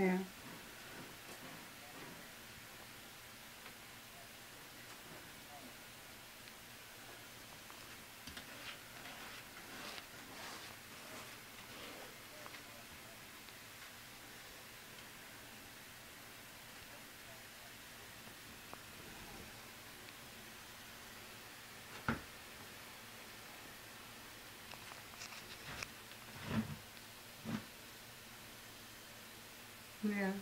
Yeah. Yeah.